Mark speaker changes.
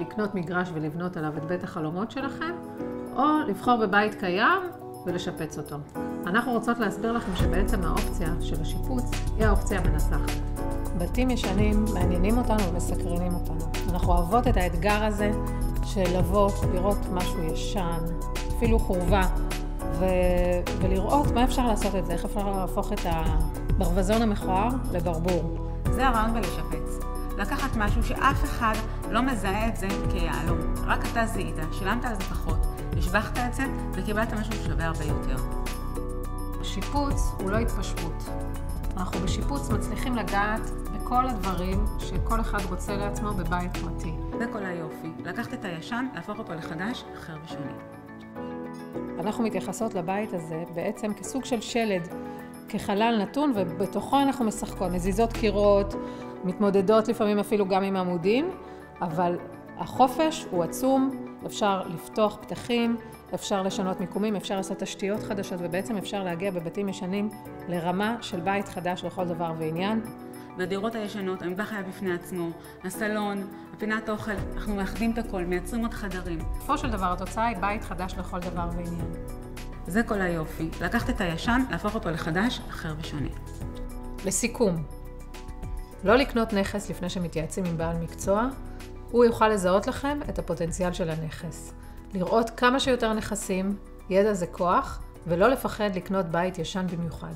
Speaker 1: לקנות מגרש ולבנות עליו את בית החלומות שלכם, או לבחור בבית קיים ולשפץ אותו. אנחנו רוצות להסביר לכם שבעצם האופציה של השיפוץ היא האופציה המנצחת. בתים ישנים מעניינים אותנו ומסקרנים אותנו. אנחנו אוהבות את האתגר הזה של לבוא, לראות משהו ישן, אפילו חורבה, ו... ולראות מה אפשר לעשות את זה, איך אפשר להפוך את הברווזון המכוער לברבור.
Speaker 2: זה הרעיון בלשפץ. לקחת משהו שאף אחד לא מזהה את זה כיהלום. רק אתה זיהית, שילמת על זה פחות, השבחת את זה וקיבלת משהו שווה הרבה יותר.
Speaker 1: שיפוץ הוא לא התפשטות. אנחנו בשיפוץ מצליחים לגעת בכל הדברים שכל אחד רוצה לעצמו בבית פרטי.
Speaker 2: זה כל היופי. לקחת את הישן, להפוך אותו לחדש, אחר ושונה.
Speaker 1: אנחנו מתייחסות לבית הזה בעצם כסוג של שלד, כחלל נתון, ובתוכו אנחנו משחקות, מזיזות קירות, מתמודדות לפעמים אפילו גם עם עמודים, אבל החופש הוא עצום, אפשר לפתוח פתחים, אפשר לשנות מיקומים, אפשר לעשות תשתיות חדשות, ובעצם אפשר להגיע בבתים ישנים לרמה של בית חדש לכל דבר ועניין.
Speaker 2: בדירות הישנות, המטבח היה בפני עצמו, הסלון, הפינת אוכל, אנחנו מאחדים את הכל, מייצרים עוד חדרים.
Speaker 1: בסופו של דבר התוצאה היא בית חדש לכל דבר ועניין.
Speaker 2: זה כל היופי, לקחת את הישן, להפוך אותו לחדש, אחר ושונה.
Speaker 1: לסיכום, לא לקנות נכס לפני שמתייעצים עם בעל מקצוע, הוא יוכל לזהות לכם את הפוטנציאל של הנכס. לראות כמה שיותר נכסים, ידע זה כוח, ולא לפחד לקנות בית ישן במיוחד.